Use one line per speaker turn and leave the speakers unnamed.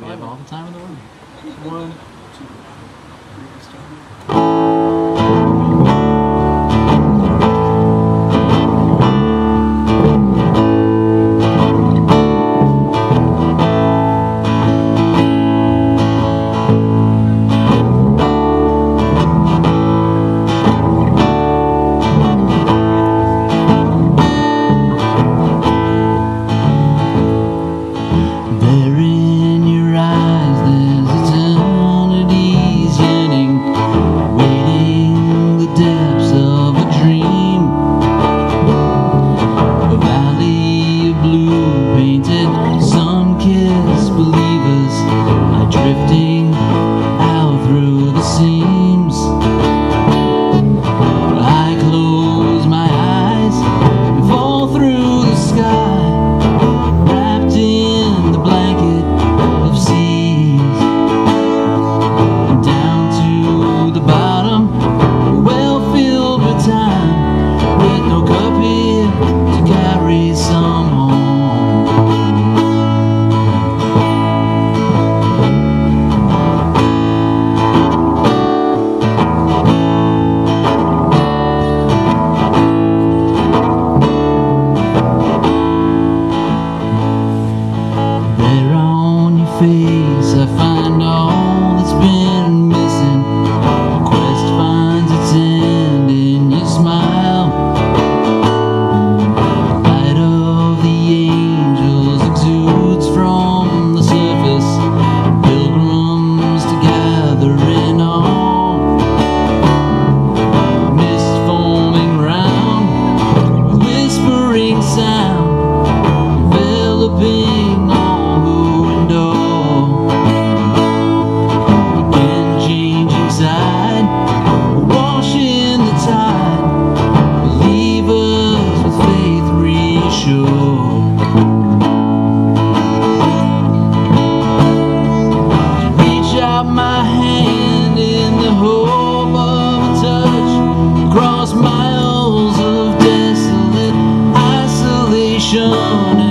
We have all the time in the world.
One, two, three, start. shown